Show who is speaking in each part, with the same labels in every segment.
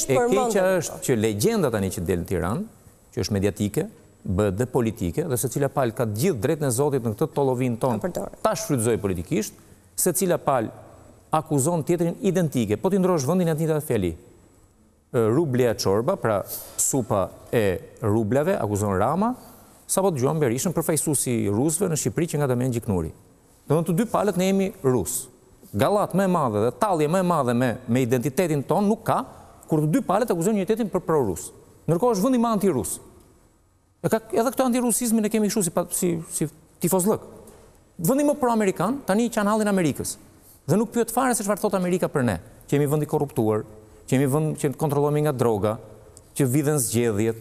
Speaker 1: E keqja është që legjenda tani që del në Tiranë, që është mediatike, bëhet dhe politike, dhe secila palë ka të gjithë të drejtën e Zotit në këtë tollovinë tonë ta shfrytëzojë politikisht, secila palë akuzon tjetrin identike. Po t'i ndrosh vendin janë të njëjtat fjali. Rublja çorba, pra supa e rublave, akuzon Rama, sapo dëgjuam Berishën, përfaqësues i rusëve në Shqipëri që nga Damian Gjiknuri. Dhe në të dy palët ne jemi rus. Gallatë më e madhe dhe tallje më e madhe me me identitetin tonë nuk ka, kur të dy palët akuzojnë njëri-tjetrin për pro-rus. Ndërkohë është vendi më anti-rus. Edhe këtë anti-rusizmin e kemi kështu si pa si si tifozllëk. Vendi më pro-amerikan tani i qan hallin Amerikës. Dhe nuk pyet fare se çfarë thotë Amerika për ne, që jemi vend i korruptuar, që jemi vend që kontrollohemi nga droga, që vidhen zgjedhjet,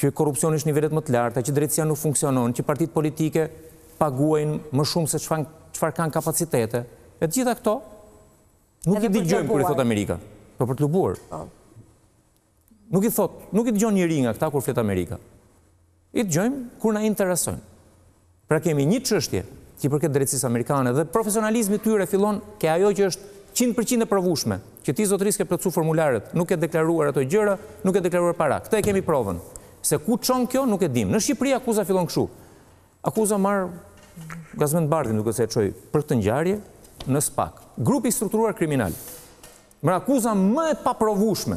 Speaker 1: që korrupsioni është në nivelet më të larta, që drejtësia nuk funksionon, që partitë politike paguajnë më shumë se çfarë kanë kapacitete. E të gjitha këto nuk i dëgjojmë kur i thotë Amerika. Por për të lobuar. Po. Nuk i thotë, nuk i dëgjon njeri nga këta kur flet Amerika. I dëgjojmë kur na interesojnë. Pra kemi një çështje që i përket drejtësisë amerikane dhe profesionalizmi i tyre fillon ke ajo që është qind për qind e provueshme, që ti zotëri s'ke plotësuar formularët, nuk ke deklaruar ato gjëra, nuk ke deklaruar para. Këtë e kemi provën. Se ku çon kjo nuk e dimë. Në Shqipëri akuza fillon kështu. Akuza marr Gazmend Bardhin duket se e çoi për këtë ngjarje në SPAK. Grupi i strukturuar kriminal. Pra akuza më e paprovueshme.